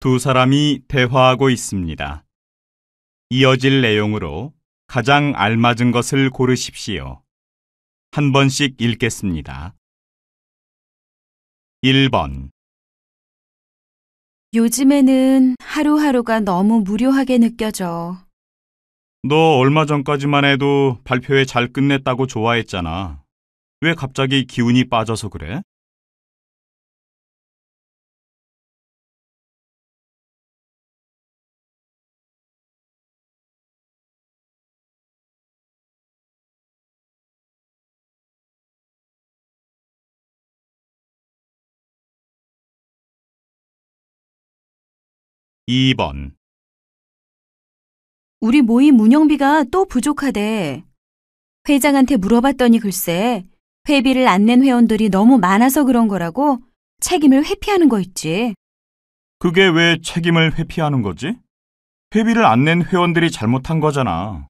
두 사람이 대화하고 있습니다. 이어질 내용으로 가장 알맞은 것을 고르십시오. 한 번씩 읽겠습니다. 1번, 요즘에는 하루하루가 너무 무료하게 느껴져. 너 얼마 전까지만 해도 발표회 잘 끝냈다고 좋아했잖아. 왜 갑자기 기운이 빠져서 그래? 2번, 우리 모임 운영비가 또 부족하대. 회장한테 물어봤더니 글쎄, 회비를 안 낸 회원들이 너무 많아서 그런 거라고 책임을 회피하는 거 있지. 그게 왜 책임을 회피하는 거지? 회비를 안 낸 회원들이 잘못한 거잖아.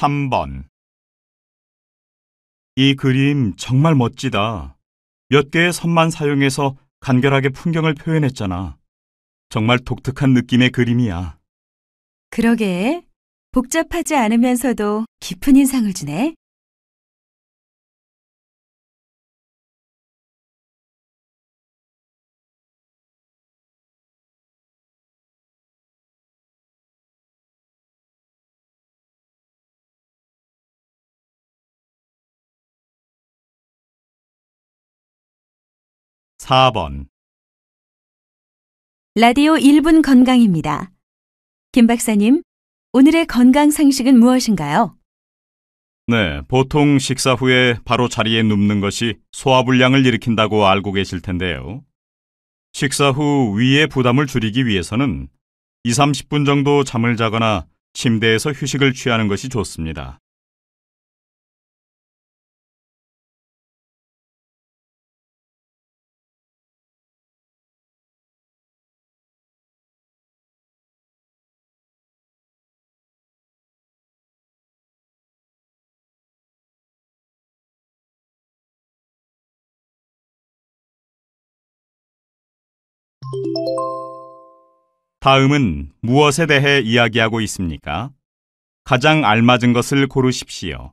3번 이 그림 정말 멋지다. 몇 개의 선만 사용해서 간결하게 풍경을 표현했잖아. 정말 독특한 느낌의 그림이야. 그러게. 복잡하지 않으면서도 깊은 인상을 주네. 4번 라디오 1분 건강입니다. 김 박사님, 오늘의 건강 상식은 무엇인가요? 네, 보통 식사 후에 바로 자리에 눕는 것이 소화불량을 일으킨다고 알고 계실 텐데요. 식사 후 위의 부담을 줄이기 위해서는 2, 30분 정도 잠을 자거나 침대에서 휴식을 취하는 것이 좋습니다. ' 다음은 무엇에 대해 이야기하고 있습니까? 가장 알맞은 것을 고르십시오.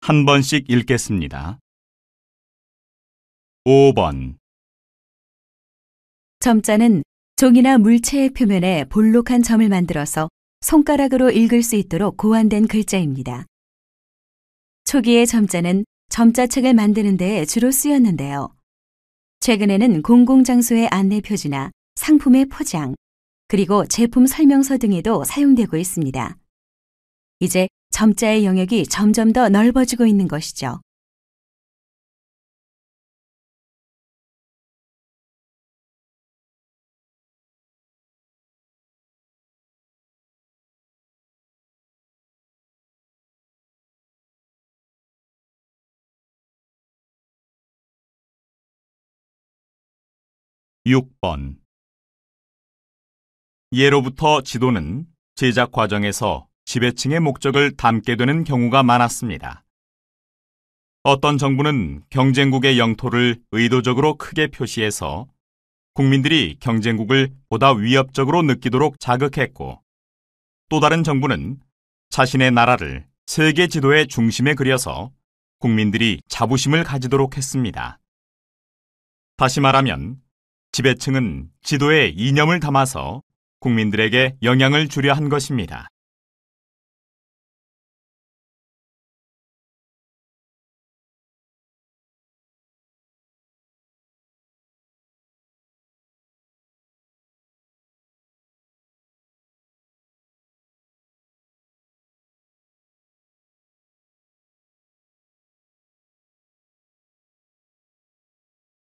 한 번씩 읽겠습니다. 5번 점자는 종이나 물체의 표면에 볼록한 점을 만들어서 손가락으로 읽을 수 있도록 고안된 글자입니다. 초기의 점자는 점자책을 만드는 데 주로 쓰였는데요. 최근에는 공공장소의 안내 표지나 상품의 포장, 그리고 제품 설명서 등에도 사용되고 있습니다. 이제 점자의 영역이 점점 더 넓어지고 있는 것이죠. 6번 예로부터 지도는 제작 과정에서 지배층의 목적을 담게 되는 경우가 많았습니다. 어떤 정부는 경쟁국의 영토를 의도적으로 크게 표시해서 국민들이 경쟁국을 보다 위협적으로 느끼도록 자극했고 또 다른 정부는 자신의 나라를 세계 지도의 중심에 그려서 국민들이 자부심을 가지도록 했습니다. 다시 말하면 지배층은 지도에 이념을 담아서 국민들에게 영향을 주려 한 것입니다.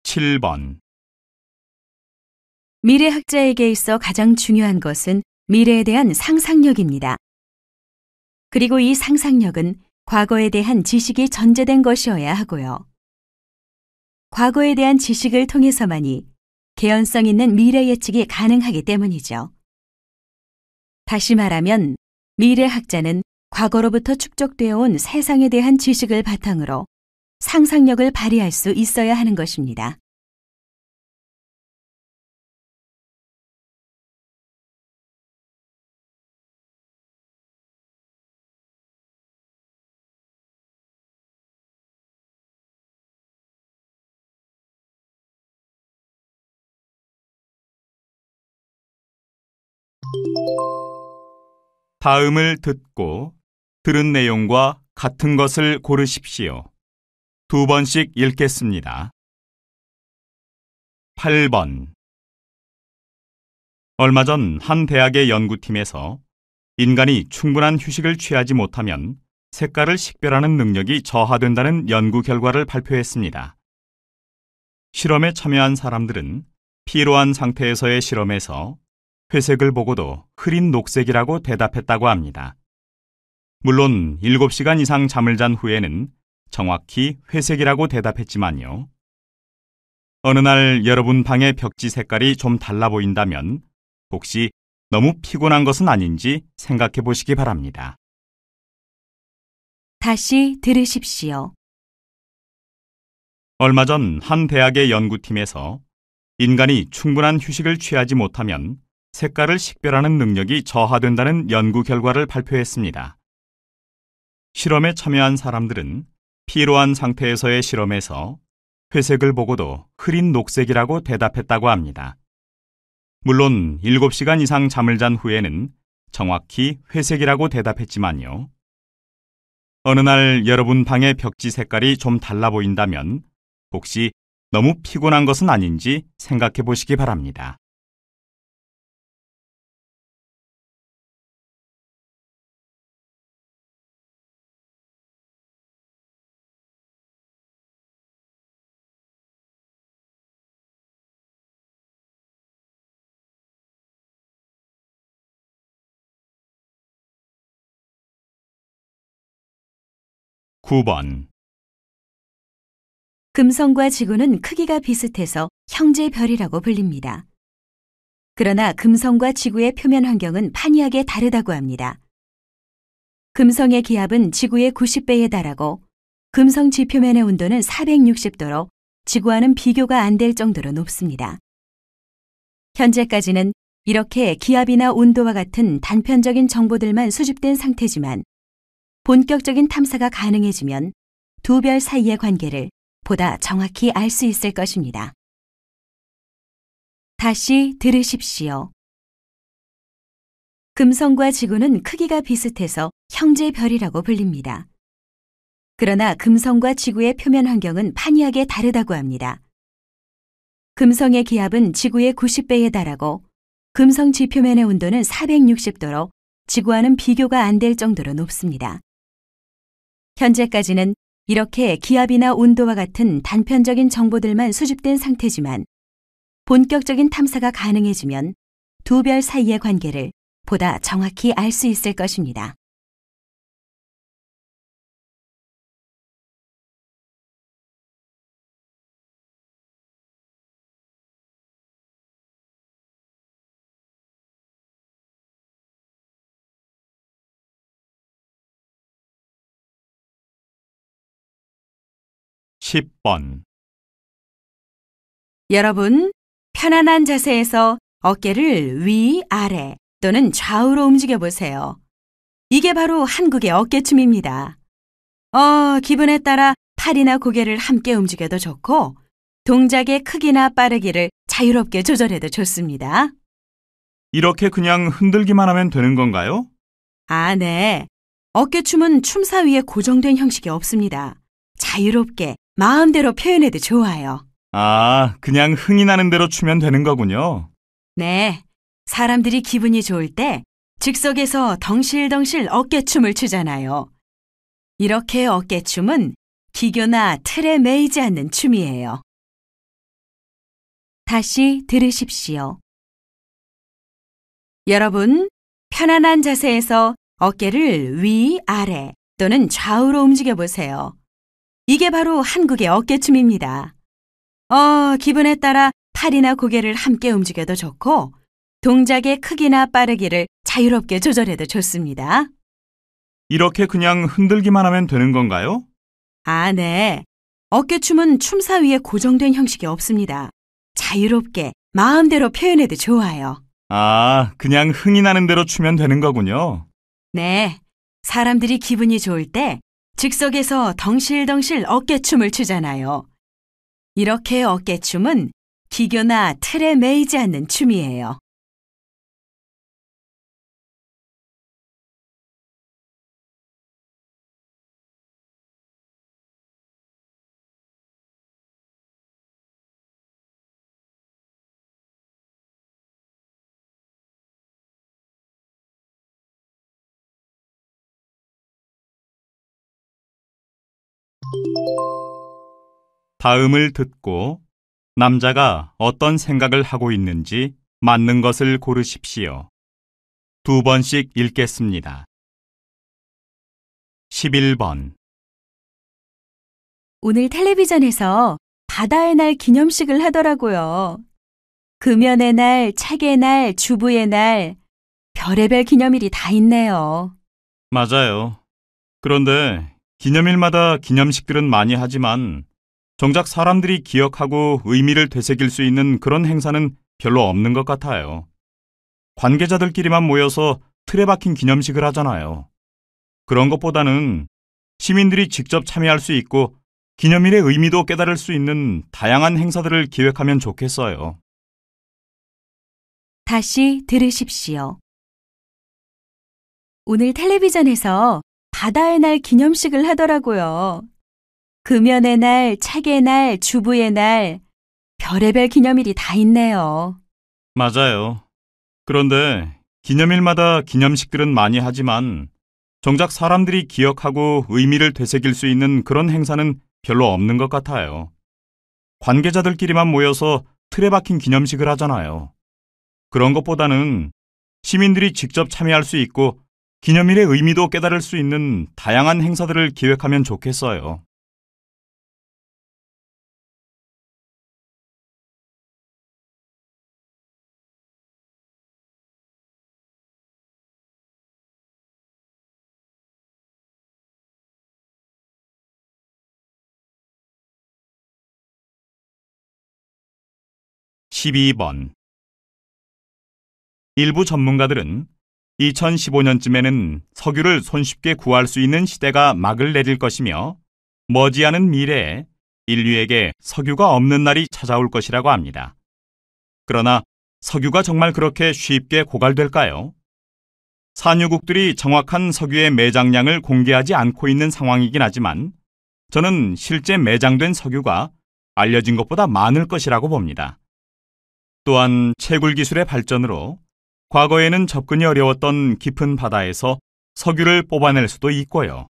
칠번 미래학자에게 있어 가장 중요한 것은 미래에 대한 상상력입니다. 그리고 이 상상력은 과거에 대한 지식이 전제된 것이어야 하고요. 과거에 대한 지식을 통해서만이 개연성 있는 미래 예측이 가능하기 때문이죠. 다시 말하면 미래학자는 과거로부터 축적되어 온 세상에 대한 지식을 바탕으로 상상력을 발휘할 수 있어야 하는 것입니다. 다음을 듣고 들은 내용과 같은 것을 고르십시오. 두 번씩 읽겠습니다. 8번 얼마 전 한 대학의 연구팀에서 인간이 충분한 휴식을 취하지 못하면 색깔을 식별하는 능력이 저하된다는 연구 결과를 발표했습니다. 실험에 참여한 사람들은 피로한 상태에서의 실험에서 회색을 보고도 흐린 녹색이라고 대답했다고 합니다. 물론 7시간 이상 잠을 잔 후에는 정확히 회색이라고 대답했지만요. 어느 날 여러분 방의 벽지 색깔이 좀 달라 보인다면 혹시 너무 피곤한 것은 아닌지 생각해 보시기 바랍니다. 다시 들으십시오. 얼마 전 한 대학의 연구팀에서 인간이 충분한 휴식을 취하지 못하면 색깔을 식별하는 능력이 저하된다는 연구 결과를 발표했습니다. 실험에 참여한 사람들은 피로한 상태에서의 실험에서 회색을 보고도 흐린 녹색이라고 대답했다고 합니다. 물론 7시간 이상 잠을 잔 후에는 정확히 회색이라고 대답했지만요. 어느 날 여러분 방의 벽지 색깔이 좀 달라 보인다면 혹시 너무 피곤한 것은 아닌지 생각해 보시기 바랍니다. 구번 금성과 지구는 크기가 비슷해서 형제별이라고 불립니다. 그러나 금성과 지구의 표면 환경은 판이하게 다르다고 합니다. 금성의 기압은 지구의 90배에 달하고 금성 지표면의 온도는 460도로 지구와는 비교가 안 될 정도로 높습니다. 현재까지는 이렇게 기압이나 온도와 같은 단편적인 정보들만 수집된 상태지만 본격적인 탐사가 가능해지면 두 별 사이의 관계를 보다 정확히 알 수 있을 것입니다. 다시 들으십시오. 금성과 지구는 크기가 비슷해서 형제별이라고 불립니다. 그러나 금성과 지구의 표면 환경은 판이하게 다르다고 합니다. 금성의 기압은 지구의 90배에 달하고 금성 지표면의 온도는 460도로 지구와는 비교가 안 될 정도로 높습니다. 현재까지는 이렇게 기압이나 온도와 같은 단편적인 정보들만 수집된 상태지만 본격적인 탐사가 가능해지면 두 별 사이의 관계를 보다 정확히 알 수 있을 것입니다. 십번 여러분, 편안한 자세에서 어깨를 위, 아래 또는 좌우로 움직여 보세요. 이게 바로 한국의 어깨춤입니다. 어, 기분에 따라 팔이나 고개를 함께 움직여도 좋고, 동작의 크기나 빠르기를 자유롭게 조절해도 좋습니다. 이렇게 그냥 흔들기만 하면 되는 건가요? 아, 네. 어깨춤은 춤사 위에 고정된 형식이 없습니다. 자유롭게 마음대로 표현해도 좋아요. 아, 그냥 흥이 나는 대로 추면 되는 거군요. 네. 사람들이 기분이 좋을 때 즉석에서 덩실덩실 어깨춤을 추잖아요. 이렇게 어깨춤은 기교나 틀에 매이지 않는 춤이에요. 다시 들으십시오. 여러분, 편안한 자세에서 어깨를 위, 아래 또는 좌우로 움직여 보세요. 이게 바로 한국의 어깨춤입니다. 어, 기분에 따라 팔이나 고개를 함께 움직여도 좋고, 동작의 크기나 빠르기를 자유롭게 조절해도 좋습니다. 이렇게 그냥 흔들기만 하면 되는 건가요? 아, 네. 어깨춤은 춤사 위에 고정된 형식이 없습니다. 자유롭게 마음대로 표현해도 좋아요. 아, 그냥 흥이 나는 대로 추면 되는 거군요. 네. 사람들이 기분이 좋을 때 즉석에서 덩실덩실 어깨춤을 추잖아요. 이렇게 어깨춤은 기교나 틀에 매이지 않는 춤이에요. 다음을 듣고 남자가 어떤 생각을 하고 있는지 맞는 것을 고르십시오. 두 번씩 읽겠습니다. 11번. 오늘 텔레비전에서 바다의 날 기념식을 하더라고요. 금연의 날, 책의 날, 주부의 날, 별의별 기념일이 다 있네요. 맞아요. 그런데 기념일마다 기념식들은 많이 하지만 정작 사람들이 기억하고 의미를 되새길 수 있는 그런 행사는 별로 없는 것 같아요. 관계자들끼리만 모여서 틀에 박힌 기념식을 하잖아요. 그런 것보다는 시민들이 직접 참여할 수 있고 기념일의 의미도 깨달을 수 있는 다양한 행사들을 기획하면 좋겠어요. 다시 들으십시오. 오늘 텔레비전에서 바다의 날 기념식을 하더라고요. 금연의 날, 책의 날, 주부의 날, 별의별 기념일이 다 있네요. 맞아요. 그런데 기념일마다 기념식들은 많이 하지만 정작 사람들이 기억하고 의미를 되새길 수 있는 그런 행사는 별로 없는 것 같아요. 관계자들끼리만 모여서 틀에 박힌 기념식을 하잖아요. 그런 것보다는 시민들이 직접 참여할 수 있고 기념일의 의미도 깨달을 수 있는 다양한 행사들을 기획하면 좋겠어요. (12번) 일부 전문가들은 2015년쯤에는 석유를 손쉽게 구할 수 있는 시대가 막을 내릴 것이며 머지않은 미래에 인류에게 석유가 없는 날이 찾아올 것이라고 합니다. 그러나 석유가 정말 그렇게 쉽게 고갈될까요? 산유국들이 정확한 석유의 매장량을 공개하지 않고 있는 상황이긴 하지만 저는 실제 매장된 석유가 알려진 것보다 많을 것이라고 봅니다. 또한 채굴 기술의 발전으로 과거에는 접근이 어려웠던 깊은 바다에서 석유를 뽑아낼 수도 있고요.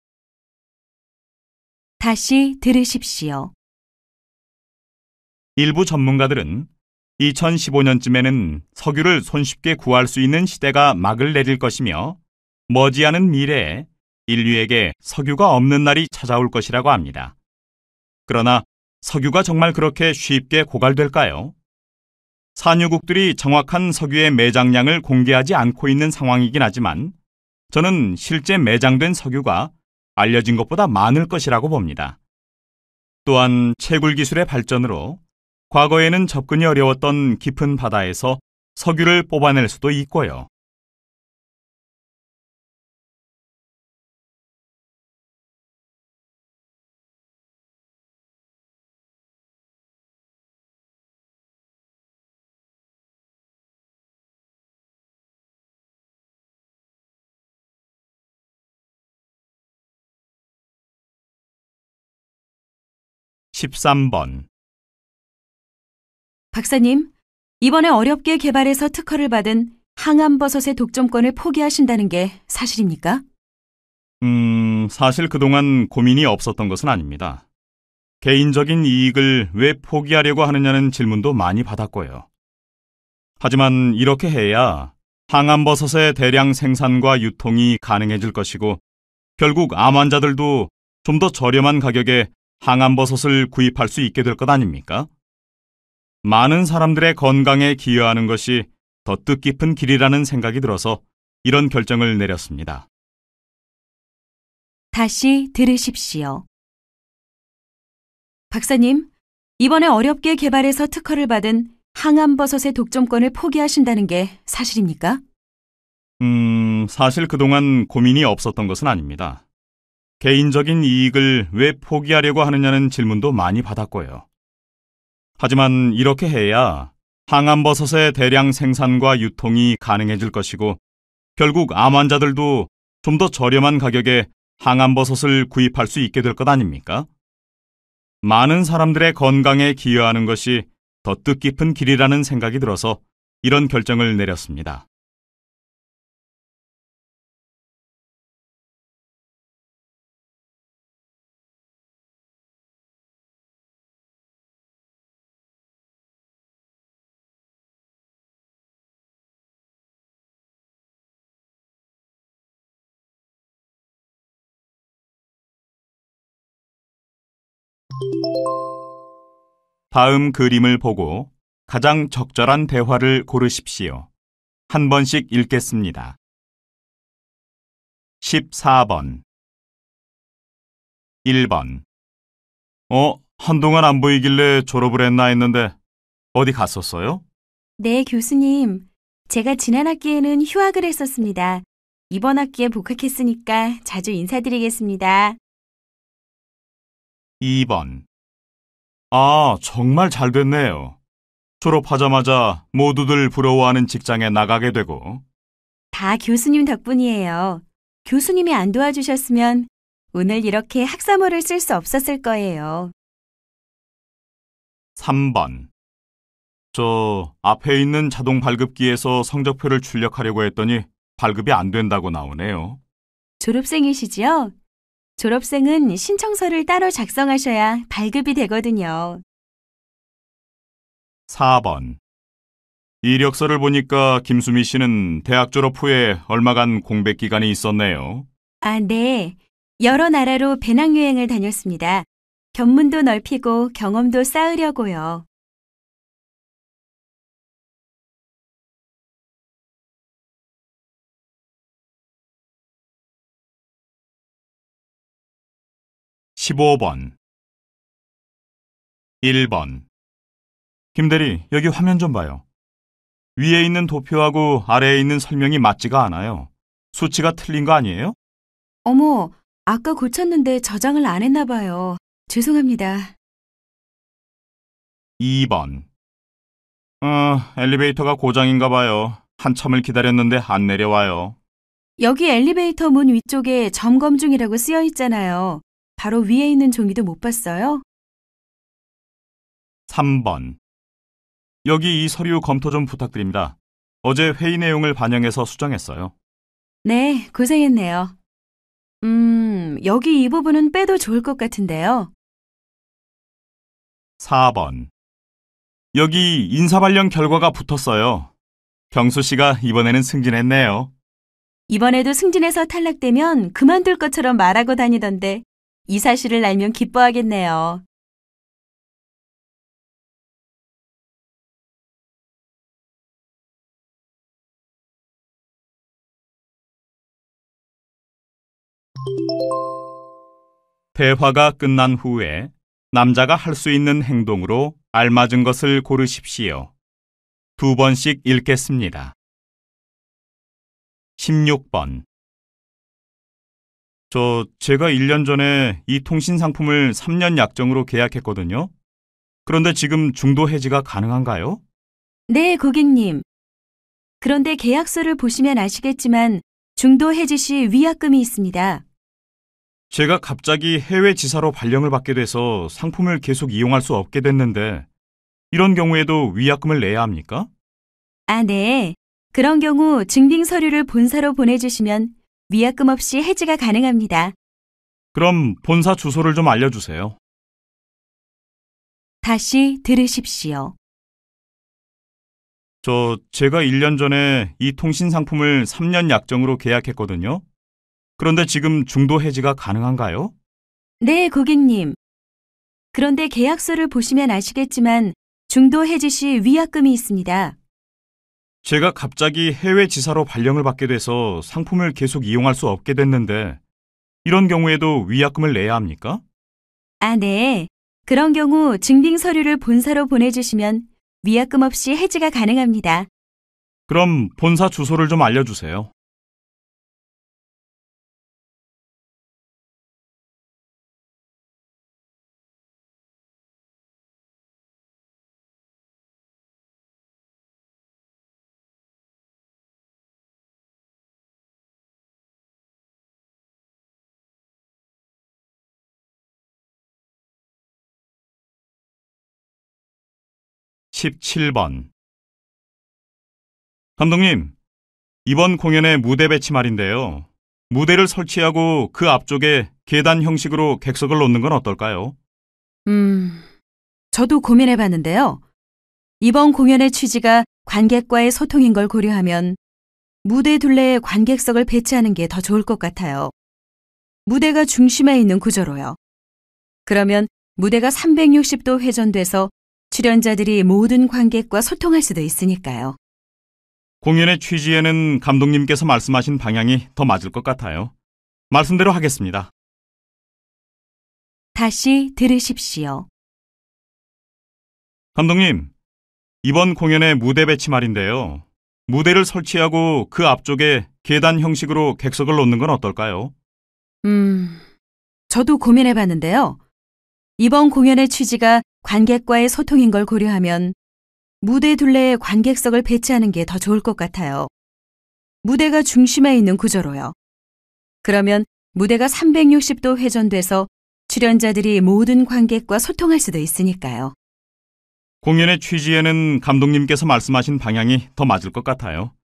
다시 들으십시오. 일부 전문가들은 2015년쯤에는 석유를 손쉽게 구할 수 있는 시대가 막을 내릴 것이며 머지않은 미래에 인류에게 석유가 없는 날이 찾아올 것이라고 합니다. 그러나 석유가 정말 그렇게 쉽게 고갈될까요? 산유국들이 정확한 석유의 매장량을 공개하지 않고 있는 상황이긴 하지만 저는 실제 매장된 석유가 알려진 것보다 많을 것이라고 봅니다. 또한 채굴 기술의 발전으로 과거에는 접근이 어려웠던 깊은 바다에서 석유를 뽑아낼 수도 있고요. (13번) 박사님, 이번에 어렵게 개발해서 특허를 받은 항암버섯의 독점권을 포기하신다는 게 사실입니까? 음, 사실 그동안 고민이 없었던 것은 아닙니다. 개인적인 이익을 왜 포기하려고 하느냐는 질문도 많이 받았고요. 하지만 이렇게 해야 항암버섯의 대량 생산과 유통이 가능해질 것이고 결국 암 환자들도 좀 더 저렴한 가격에 항암버섯을 구입할 수 있게 될 것 아닙니까? 많은 사람들의 건강에 기여하는 것이 더 뜻깊은 길이라는 생각이 들어서 이런 결정을 내렸습니다. 다시 들으십시오. 박사님, 이번에 어렵게 개발해서 특허를 받은 항암버섯의 독점권을 포기하신다는 게 사실입니까? 음, 사실 그동안 고민이 없었던 것은 아닙니다. 개인적인 이익을 왜 포기하려고 하느냐는 질문도 많이 받았고요. 하지만 이렇게 해야 항암버섯의 대량 생산과 유통이 가능해질 것이고 결국 암 환자들도 좀 더 저렴한 가격에 항암버섯을 구입할 수 있게 될 것 아닙니까? 많은 사람들의 건강에 기여하는 것이 더 뜻깊은 길이라는 생각이 들어서 이런 결정을 내렸습니다. 다음 그림을 보고 가장 적절한 대화를 고르십시오. 한 번씩 읽겠습니다. 14번 1번 어, 한동안 안 보이길래 졸업을 했나 했는데 어디 갔었어요? 네, 교수님. 제가 지난 학기에는 휴학을 했었습니다. 이번 학기에 복학했으니까 자주 인사드리겠습니다. 2번 아, 정말 잘 됐네요. 졸업하자마자 모두들 부러워하는 직장에 나가게 되고 다 교수님 덕분이에요. 교수님이 안 도와주셨으면 오늘 이렇게 학사모를 쓸 수 없었을 거예요. 3번. 저 앞에 있는 자동 발급기에서 성적표를 출력하려고 했더니 발급이 안 된다고 나오네요. 졸업생이시지요? 졸업생은 신청서를 따로 작성하셔야 발급이 되거든요. 4번. 이력서를 보니까 김수미 씨는 대학 졸업 후에 얼마간 공백 기간이 있었네요. 아, 네. 여러 나라로 배낭여행을 다녔습니다. 견문도 넓히고 경험도 쌓으려고요. 15번 1번 김대리, 여기 화면 좀 봐요. 위에 있는 도표하고 아래에 있는 설명이 맞지가 않아요. 수치가 틀린 거 아니에요? 어머, 아까 고쳤는데 저장을 안 했나 봐요. 죄송합니다. 2번 어, 엘리베이터가 고장인가 봐요. 한참을 기다렸는데 안 내려와요. 여기 엘리베이터 문 위쪽에 점검 중이라고 쓰여 있잖아요. 바로 위에 있는 종이도 못 봤어요? 3번. 여기 이 서류 검토 좀 부탁드립니다. 어제 회의 내용을 반영해서 수정했어요. 네, 고생했네요. 음, 여기 이 부분은 빼도 좋을 것 같은데요. 4번. 여기 인사 발령 결과가 붙었어요. 경수 씨가 이번에는 승진했네요. 이번에도 승진해서 탈락되면 그만둘 것처럼 말하고 다니던데 이 사실을 알면 기뻐하겠네요. 대화가 끝난 후에 남자가 할 수 있는 행동으로 알맞은 것을 고르십시오. 두 번씩 읽겠습니다. 16번. 저, 제가 1년 전에 이 통신 상품을 3년 약정으로 계약했거든요. 그런데 지금 중도 해지가 가능한가요? 네, 고객님. 그런데 계약서를 보시면 아시겠지만 중도 해지 시 위약금이 있습니다. 제가 갑자기 해외 지사로 발령을 받게 돼서 상품을 계속 이용할 수 없게 됐는데 이런 경우에도 위약금을 내야 합니까? 아, 네. 그런 경우 증빙 서류를 본사로 보내주시면 위약금 없이 해지가 가능합니다. 그럼 본사 주소를 좀 알려주세요. 다시 들으십시오. 저, 제가 1년 전에 이 통신 상품을 3년 약정으로 계약했거든요. 그런데 지금 중도 해지가 가능한가요? 네, 고객님. 그런데 계약서를 보시면 아시겠지만 중도 해지 시 위약금이 있습니다. 제가 갑자기 해외 지사로 발령을 받게 돼서 상품을 계속 이용할 수 없게 됐는데 이런 경우에도 위약금을 내야 합니까? 아, 네. 그런 경우 증빙 서류를 본사로 보내주시면 위약금 없이 해지가 가능합니다. 그럼 본사 주소를 좀 알려주세요. (17번) 감독님, 이번 공연의 무대 배치 말인데요. 무대를 설치하고 그 앞쪽에 계단 형식으로 객석을 놓는 건 어떨까요? 음, 저도 고민해 봤는데요. 이번 공연의 취지가 관객과의 소통인 걸 고려하면 무대 둘레에 관객석을 배치하는 게 더 좋을 것 같아요. 무대가 중심에 있는 구조로요. 그러면 무대가 360도 회전돼서 출연자들이 모든 관객과 소통할 수도 있으니까요. 공연의 취지에는 감독님께서 말씀하신 방향이 더 맞을 것 같아요. 말씀대로 하겠습니다. 다시 들으십시오. 감독님, 이번 공연의 무대 배치 말인데요. 무대를 설치하고 그 앞쪽에 계단 형식으로 객석을 놓는 건 어떨까요? 음, 저도 고민해 봤는데요. 이번 공연의 취지가 관객과의 소통인 걸 고려하면 무대 둘레에 관객석을 배치하는 게 더 좋을 것 같아요. 무대가 중심에 있는 구조로요. 그러면 무대가 360도 회전돼서 출연자들이 모든 관객과 소통할 수도 있으니까요. 공연의 취지에는 감독님께서 말씀하신 방향이 더 맞을 것 같아요.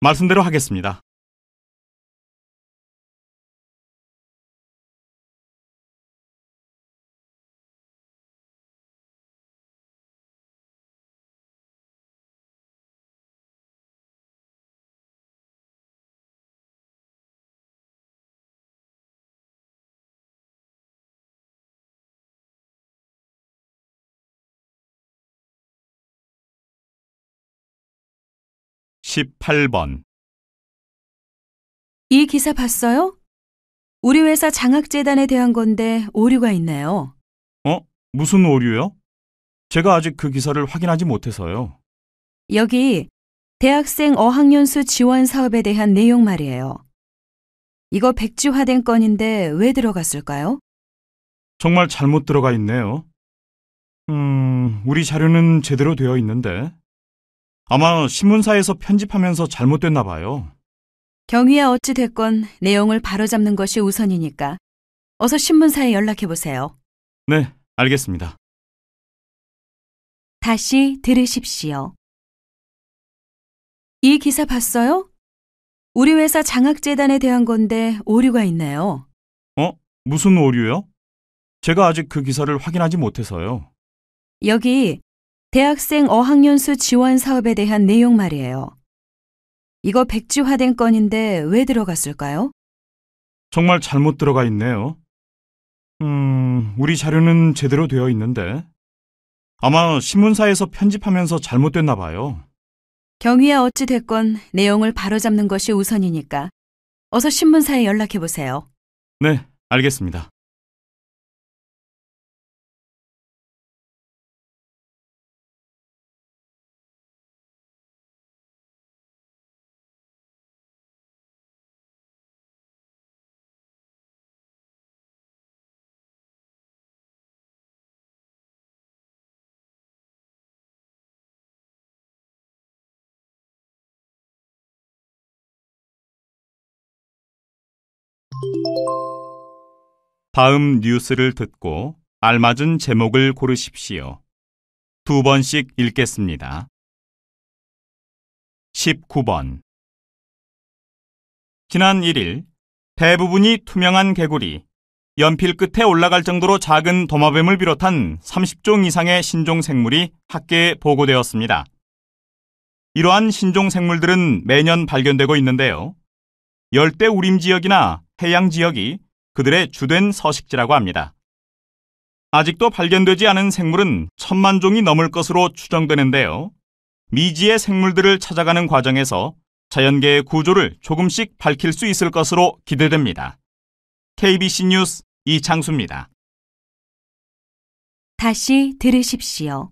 말씀대로 하겠습니다. (18번) 이 기사 봤어요? 우리 회사 장학재단에 대한 건데 오류가 있네요. 어? 무슨 오류요? 제가 아직 그 기사를 확인하지 못해서요. 여기 대학생 어학연수 지원 사업에 대한 내용 말이에요. 이거 백지화된 건인데 왜 들어갔을까요? 정말 잘못 들어가 있네요. 음, 우리 자료는 제대로 되어 있는데. 아마 신문사에서 편집하면서 잘못됐나 봐요. 경위야 어찌 됐건 내용을 바로잡는 것이 우선이니까 어서 신문사에 연락해 보세요. 네, 알겠습니다. 다시 들으십시오. 이 기사 봤어요? 우리 회사 장학재단에 대한 건데 오류가 있네요. 어? 무슨 오류요? 제가 아직 그 기사를 확인하지 못해서요. 여기 대학생 어학연수 지원 사업에 대한 내용 말이에요. 이거 백지화된 건인데 왜 들어갔을까요? 정말 잘못 들어가 있네요. 음, 우리 자료는 제대로 되어 있는데. 아마 신문사에서 편집하면서 잘못됐나 봐요. 경위야 어찌 됐건 내용을 바로잡는 것이 우선이니까 어서 신문사에 연락해 보세요. 네, 알겠습니다. 다음 뉴스를 듣고 알맞은 제목을 고르십시오. 두 번씩 읽겠습니다. 19번 지난 1일 대부분이 투명한 개구리, 연필 끝에 올라갈 정도로 작은 도마뱀을 비롯한 30종 이상의 신종 생물이 학계에 보고되었습니다. 이러한 신종 생물들은 매년 발견되고 있는데요. 열대 우림 지역이나 해양 지역이 그들의 주된 서식지라고 합니다. 아직도 발견되지 않은 생물은 천만 종이 넘을 것으로 추정되는데요. 미지의 생물들을 찾아가는 과정에서 자연계의 구조를 조금씩 밝힐 수 있을 것으로 기대됩니다. KBC 뉴스 이창수입니다. 다시 들으십시오.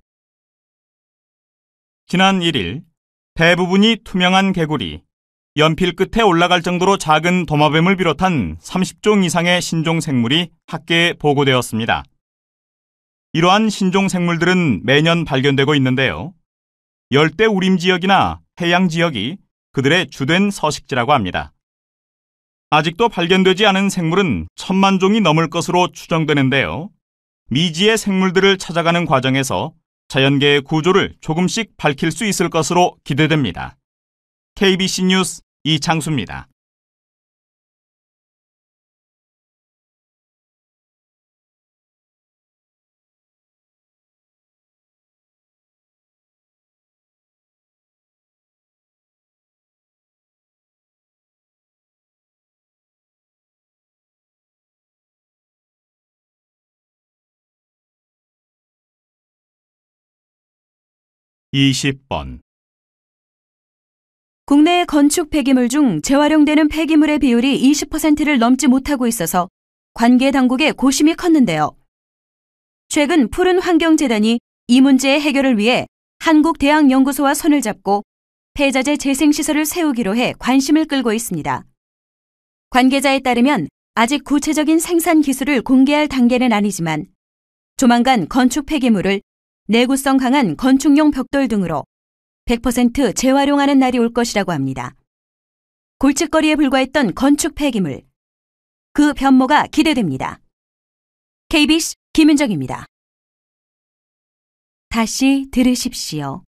지난 1일 대부분이 투명한 개구리, 연필 끝에 올라갈 정도로 작은 도마뱀을 비롯한 30종 이상의 신종 생물이 학계에 보고되었습니다. 이러한 신종 생물들은 매년 발견되고 있는데요. 열대 우림 지역이나 해양 지역이 그들의 주된 서식지라고 합니다. 아직도 발견되지 않은 생물은 천만 종이 넘을 것으로 추정되는데요. 미지의 생물들을 찾아가는 과정에서 자연계의 구조를 조금씩 밝힐 수 있을 것으로 기대됩니다. KBC 뉴스 이창수입니다. 이십 번 국내 건축 폐기물 중 재활용되는 폐기물의 비율이 20%를 넘지 못하고 있어서 관계 당국의 고심이 컸는데요. 최근 푸른 환경재단이 이 문제의 해결을 위해 한국대학연구소와 손을 잡고 폐자재 재생시설을 세우기로 해 관심을 끌고 있습니다. 관계자에 따르면 아직 구체적인 생산 기술을 공개할 단계는 아니지만 조만간 건축 폐기물을 내구성 강한 건축용 벽돌 등으로 100% 재활용하는 날이 올 것이라고 합니다. 골칫거리에 불과했던 건축 폐기물. 그 변모가 기대됩니다. KBS 김윤정입니다. 다시 들으십시오.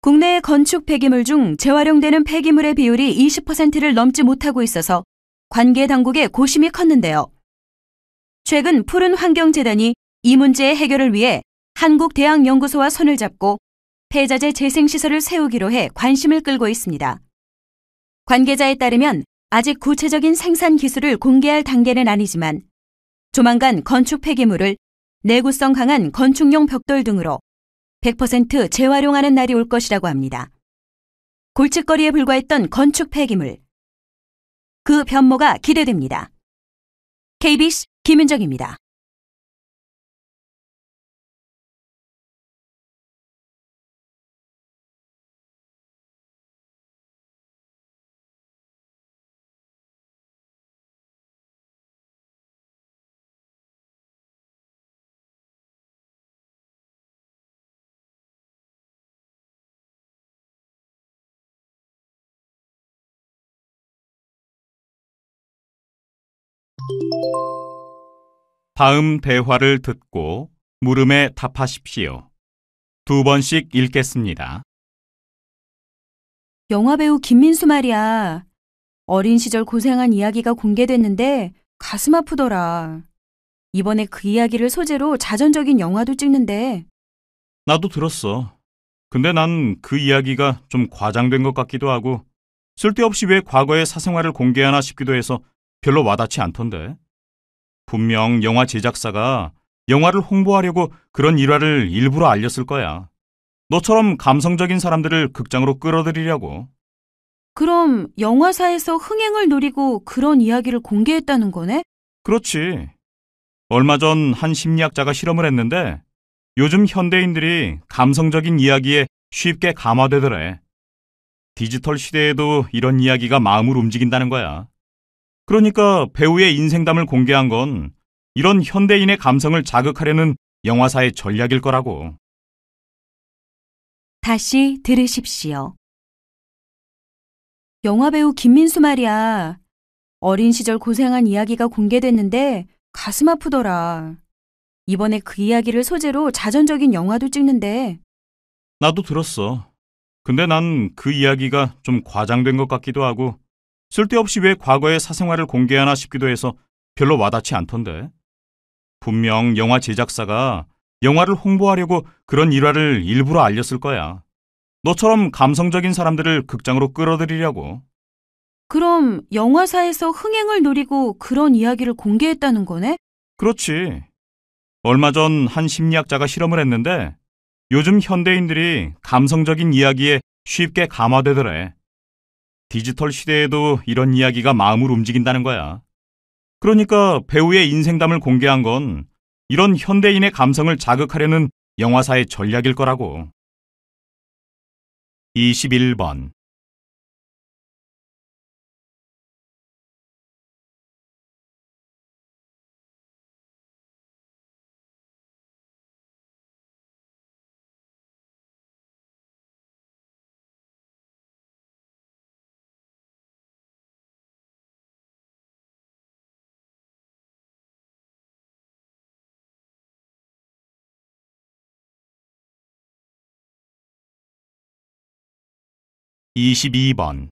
국내 건축 폐기물 중 재활용되는 폐기물의 비율이 20%를 넘지 못하고 있어서 관계 당국의 고심이 컸는데요. 최근 푸른 환경재단이 이 문제의 해결을 위해 한국대학연구소와 손을 잡고 폐자재 재생시설을 세우기로 해 관심을 끌고 있습니다. 관계자에 따르면 아직 구체적인 생산 기술을 공개할 단계는 아니지만 조만간 건축 폐기물을 내구성 강한 건축용 벽돌 등으로 100% 재활용하는 날이 올 것이라고 합니다. 골칫거리에 불과했던 건축 폐기물. 그 변모가 기대됩니다. KBS 김윤정입니다. 다음 대화를 듣고 물음에 답하십시오. 두 번씩 읽겠습니다. 영화배우 김민수 말이야. 어린 시절 고생한 이야기가 공개됐는데 가슴 아프더라. 이번에 그 이야기를 소재로 자전적인 영화도 찍는데 나도 들었어. 근데 난 그 이야기가 좀 과장된 것 같기도 하고 쓸데없이 왜 과거의 사생활을 공개하나 싶기도 해서 별로 와닿지 않던데. 분명 영화 제작사가 영화를 홍보하려고 그런 일화를 일부러 알렸을 거야. 너처럼 감성적인 사람들을 극장으로 끌어들이려고. 그럼 영화사에서 흥행을 노리고 그런 이야기를 공개했다는 거네? 그렇지. 얼마 전 한 심리학자가 실험을 했는데 요즘 현대인들이 감성적인 이야기에 쉽게 감화되더래. 디지털 시대에도 이런 이야기가 마음을 움직인다는 거야. 그러니까 배우의 인생담을 공개한 건 이런 현대인의 감성을 자극하려는 영화사의 전략일 거라고. 다시 들으십시오. 영화배우 김민수 말이야. 어린 시절 고생한 이야기가 공개됐는데 가슴 아프더라. 이번에 그 이야기를 소재로 자전적인 영화도 찍는데 나도 들었어. 근데 난 그 이야기가 좀 과장된 것 같기도 하고 쓸데없이 왜 과거의 사생활을 공개하나 싶기도 해서 별로 와닿지 않던데. 분명 영화 제작사가 영화를 홍보하려고 그런 일화를 일부러 알렸을 거야. 너처럼 감성적인 사람들을 극장으로 끌어들이려고. 그럼 영화사에서 흥행을 노리고 그런 이야기를 공개했다는 거네? 그렇지. 얼마 전 한 심리학자가 실험을 했는데 요즘 현대인들이 감성적인 이야기에 쉽게 감화되더래. 디지털 시대에도 이런 이야기가 마음을 움직인다는 거야. 그러니까 배우의 인생담을 공개한 건 이런 현대인의 감성을 자극하려는 영화사의 전략일 거라고. 21번. 이십이 번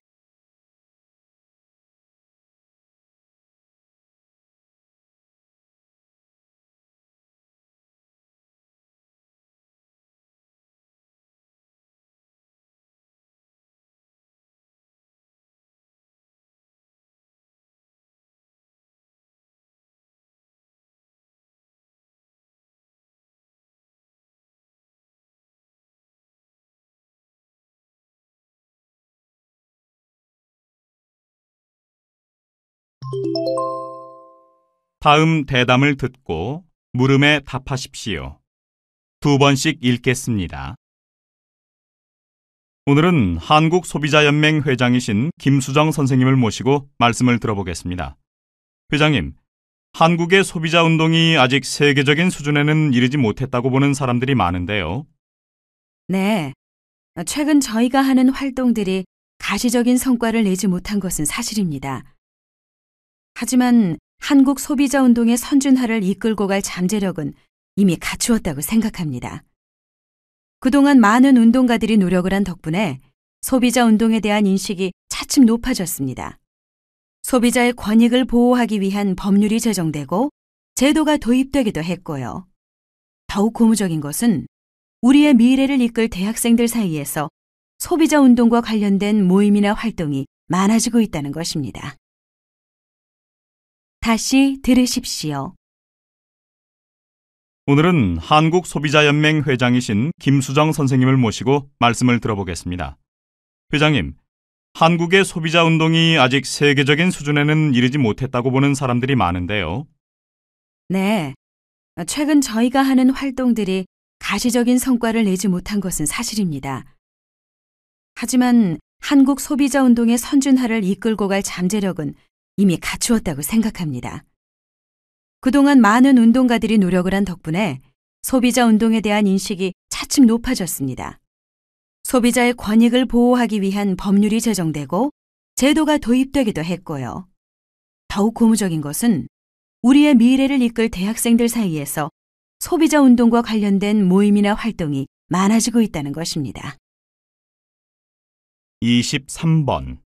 다음 대담을 듣고 물음에 답하십시오. 두 번씩 읽겠습니다. 오늘은 한국 소비자연맹 회장이신 김수정 선생님을 모시고 말씀을 들어보겠습니다. 회장님, 한국의 소비자 운동이 아직 세계적인 수준에는 이르지 못했다고 보는 사람들이 많은데요. 네. 최근 저희가 하는 활동들이 가시적인 성과를 내지 못한 것은 사실입니다. 하지만 한국 소비자 운동의 선준화를 이끌고 갈 잠재력은 이미 갖추었다고 생각합니다. 그동안 많은 운동가들이 노력을 한 덕분에 소비자 운동에 대한 인식이 차츰 높아졌습니다. 소비자의 권익을 보호하기 위한 법률이 제정되고 제도가 도입되기도 했고요. 더욱 고무적인 것은 우리의 미래를 이끌 대학생들 사이에서 소비자 운동과 관련된 모임이나 활동이 많아지고 있다는 것입니다. 다시 들으십시오. 오늘은 한국 소비자연맹 회장이신 김수정 선생님을 모시고 말씀을 들어보겠습니다. 회장님, 한국의 소비자 운동이 아직 세계적인 수준에는 이르지 못했다고 보는 사람들이 많은데요. 네. 최근 저희가 하는 활동들이 가시적인 성과를 내지 못한 것은 사실입니다. 하지만 한국 소비자 운동의 선준화를 이끌고 갈 잠재력은 이미 갖추었다고 생각합니다. 그동안 많은 운동가들이 노력을 한 덕분에 소비자 운동에 대한 인식이 차츰 높아졌습니다. 소비자의 권익을 보호하기 위한 법률이 제정되고 제도가 도입되기도 했고요. 더욱 고무적인 것은 우리의 미래를 이끌 대학생들 사이에서 소비자 운동과 관련된 모임이나 활동이 많아지고 있다는 것입니다. 23번.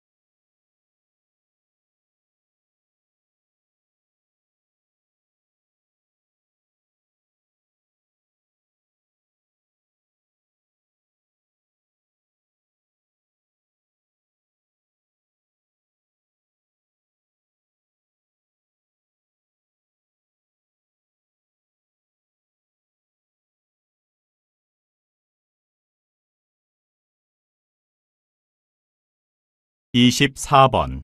이십사 번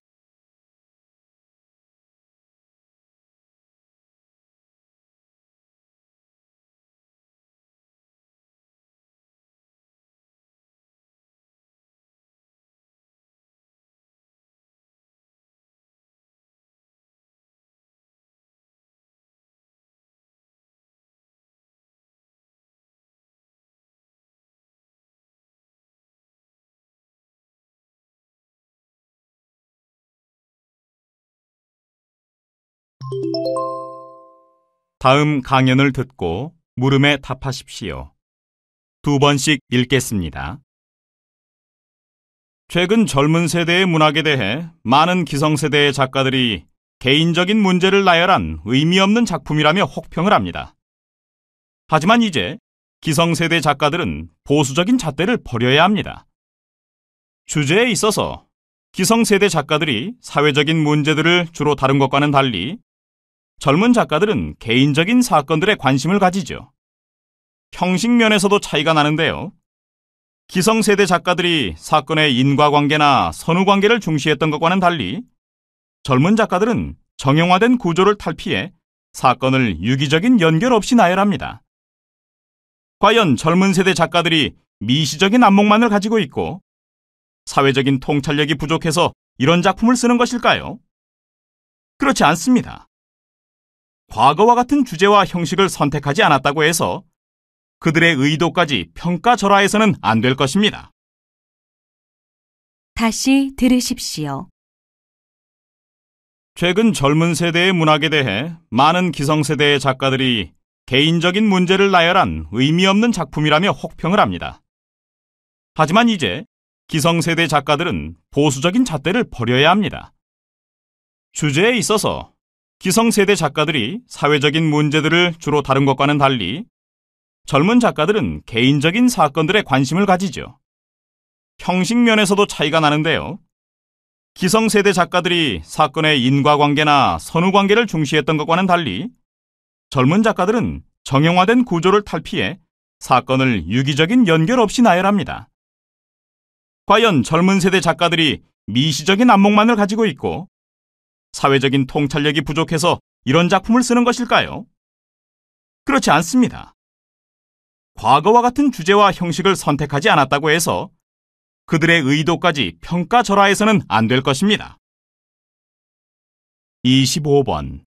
다음 강연을 듣고 물음에 답하십시오. 두 번씩 읽겠습니다. 최근 젊은 세대의 문학에 대해 많은 기성세대의 작가들이 개인적인 문제를 나열한 의미 없는 작품이라며 혹평을 합니다. 하지만 이제 기성세대 작가들은 보수적인 잣대를 버려야 합니다. 주제에 있어서 기성세대 작가들이 사회적인 문제들을 주로 다룬 것과는 달리 젊은 작가들은 개인적인 사건들에 관심을 가지죠. 형식 면에서도 차이가 나는데요. 기성세대 작가들이 사건의 인과관계나 선후관계를 중시했던 것과는 달리 젊은 작가들은 정형화된 구조를 탈피해 사건을 유기적인 연결 없이 나열합니다. 과연 젊은 세대 작가들이 미시적인 안목만을 가지고 있고 사회적인 통찰력이 부족해서 이런 작품을 쓰는 것일까요? 그렇지 않습니다. 과거와 같은 주제와 형식을 선택하지 않았다고 해서 그들의 의도까지 평가절하해서는 안 될 것입니다. 다시 들으십시오. 최근 젊은 세대의 문학에 대해 많은 기성세대의 작가들이 개인적인 문제를 나열한 의미 없는 작품이라며 혹평을 합니다. 하지만 이제 기성세대 작가들은 보수적인 잣대를 버려야 합니다. 주제에 있어서 기성세대 작가들이 사회적인 문제들을 주로 다룬 것과는 달리 젊은 작가들은 개인적인 사건들에 관심을 가지죠. 형식 면에서도 차이가 나는데요. 기성세대 작가들이 사건의 인과관계나 선후관계를 중시했던 것과는 달리 젊은 작가들은 정형화된 구조를 탈피해 사건을 유기적인 연결 없이 나열합니다. 과연 젊은 세대 작가들이 미시적인 안목만을 가지고 있고 사회적인 통찰력이 부족해서 이런 작품을 쓰는 것일까요? 그렇지 않습니다. 과거와 같은 주제와 형식을 선택하지 않았다고 해서 그들의 의도까지 평가절하해서는 안 될 것입니다. 25번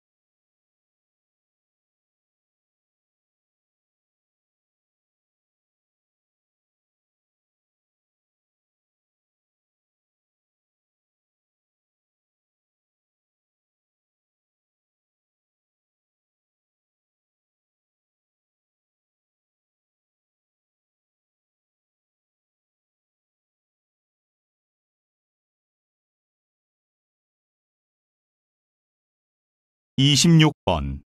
이십육 번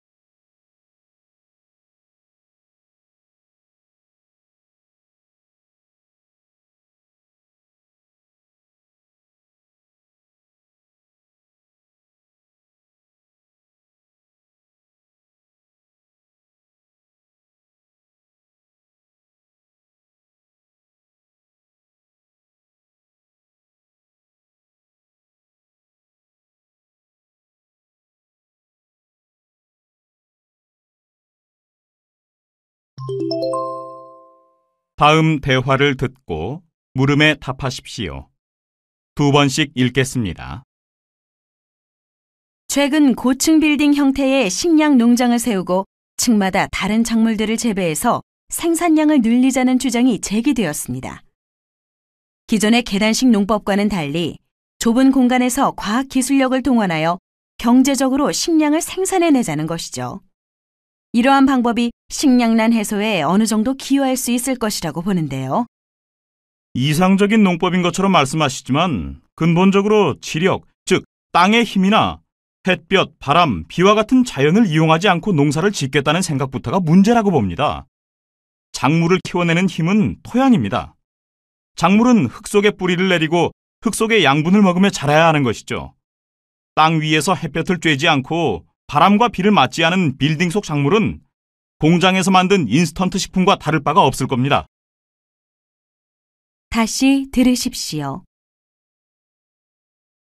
다음 대화를 듣고 물음에 답하십시오. 두 번씩 읽겠습니다. 최근 고층 빌딩 형태의 식량 농장을 세우고 층마다 다른 작물들을 재배해서 생산량을 늘리자는 주장이 제기되었습니다. 기존의 계단식 농법과는 달리 좁은 공간에서 과학 기술력을 동원하여 경제적으로 식량을 생산해내자는 것이죠. 이러한 방법이 식량난 해소에 어느 정도 기여할 수 있을 것이라고 보는데요. 이상적인 농법인 것처럼 말씀하시지만 근본적으로 지력, 즉 땅의 힘이나 햇볕, 바람, 비와 같은 자연을 이용하지 않고 농사를 짓겠다는 생각부터가 문제라고 봅니다. 작물을 키워내는 힘은 토양입니다. 작물은 흙 속에 뿌리를 내리고 흙 속의 양분을 먹으며 자라야 하는 것이죠. 땅 위에서 햇볕을 쬐지 않고 바람과 비를 맞지 않은 빌딩 속 작물은 공장에서 만든 인스턴트 식품과 다를 바가 없을 겁니다. 다시 들으십시오.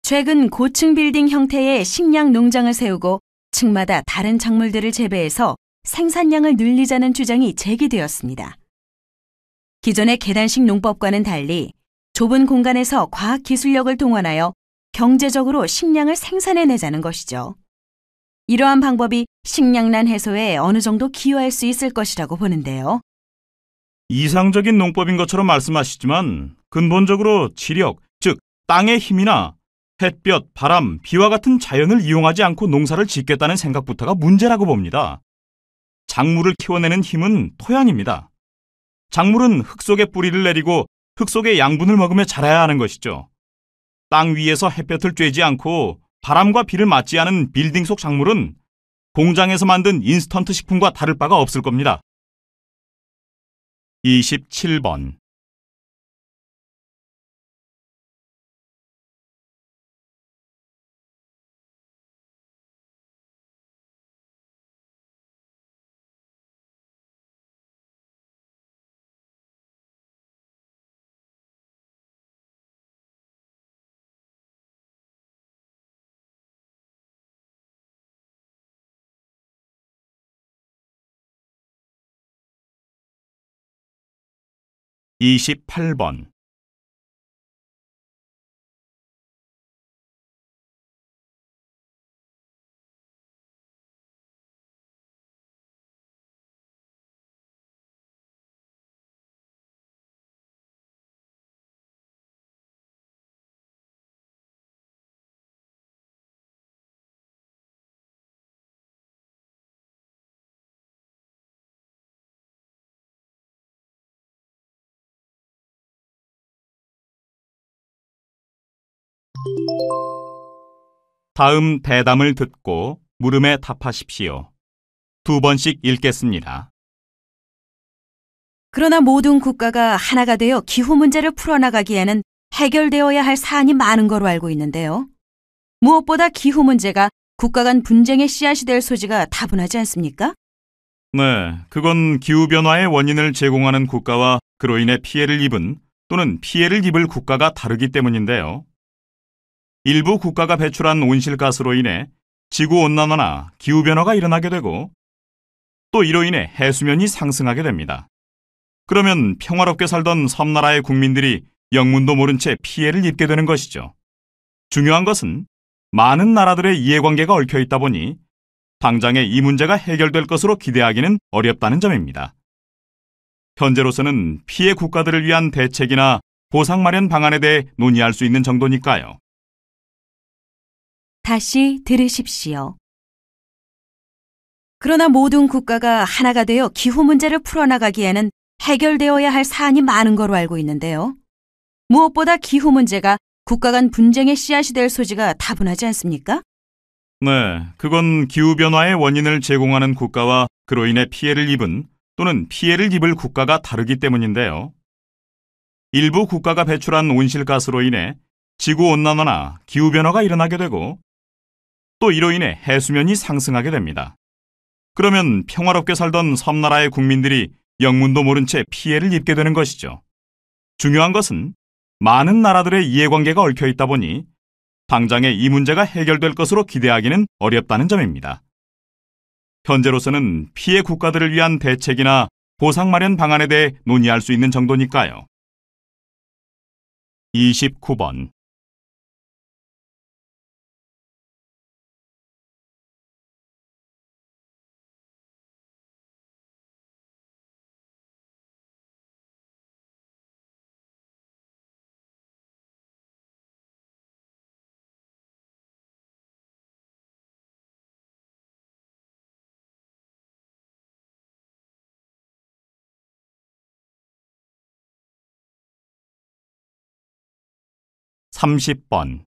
최근 고층 빌딩 형태의 식량 농장을 세우고 층마다 다른 작물들을 재배해서 생산량을 늘리자는 주장이 제기되었습니다. 기존의 계단식 농법과는 달리 좁은 공간에서 과학 기술력을 동원하여 경제적으로 식량을 생산해내자는 것이죠. 이러한 방법이 식량난 해소에 어느 정도 기여할 수 있을 것이라고 보는데요. 이상적인 농법인 것처럼 말씀하시지만 근본적으로 지력, 즉 땅의 힘이나 햇볕, 바람, 비와 같은 자연을 이용하지 않고 농사를 짓겠다는 생각부터가 문제라고 봅니다. 작물을 키워내는 힘은 토양입니다. 작물은 흙 속에 뿌리를 내리고 흙 속의 양분을 먹으며 자라야 하는 것이죠. 땅 위에서 햇볕을 쬐지 않고 바람과 비를 맞지 않은 빌딩 속 작물은 공장에서 만든 인스턴트 식품과 다를 바가 없을 겁니다. 27번 28번. 다음 대담을 듣고 물음에 답하십시오. 두 번씩 읽겠습니다. 그러나 모든 국가가 하나가 되어 기후 문제를 풀어나가기에는 해결되어야 할 사안이 많은 거로 알고 있는데요. 무엇보다 기후 문제가 국가 간 분쟁의 씨앗이 될 소지가 다분하지 않습니까? 네, 그건 기후변화의 원인을 제공하는 국가와 그로 인해 피해를 입은 또는 피해를 입을 국가가 다르기 때문인데요. 일부 국가가 배출한 온실가스로 인해 지구온난화나 기후변화가 일어나게 되고 또 이로 인해 해수면이 상승하게 됩니다. 그러면 평화롭게 살던 섬나라의 국민들이 영문도 모른 채 피해를 입게 되는 것이죠. 중요한 것은 많은 나라들의 이해관계가 얽혀 있다 보니 당장에 이 문제가 해결될 것으로 기대하기는 어렵다는 점입니다. 현재로서는 피해 국가들을 위한 대책이나 보상 마련 방안에 대해 논의할 수 있는 정도니까요. 다시 들으십시오. 그러나 모든 국가가 하나가 되어 기후 문제를 풀어나가기에는 해결되어야 할 사안이 많은 거로 알고 있는데요. 무엇보다 기후 문제가 국가 간 분쟁의 씨앗이 될 소지가 다분하지 않습니까? 네, 그건 기후변화의 원인을 제공하는 국가와 그로 인해 피해를 입은 또는 피해를 입을 국가가 다르기 때문인데요. 일부 국가가 배출한 온실가스로 인해 지구온난화나 기후변화가 일어나게 되고 또 이로 인해 해수면이 상승하게 됩니다. 그러면 평화롭게 살던 섬나라의 국민들이 영문도 모른 채 피해를 입게 되는 것이죠. 중요한 것은 많은 나라들의 이해관계가 얽혀 있다 보니 당장에 이 문제가 해결될 것으로 기대하기는 어렵다는 점입니다. 현재로서는 피해 국가들을 위한 대책이나 보상 마련 방안에 대해 논의할 수 있는 정도니까요. 29번. 삼십 번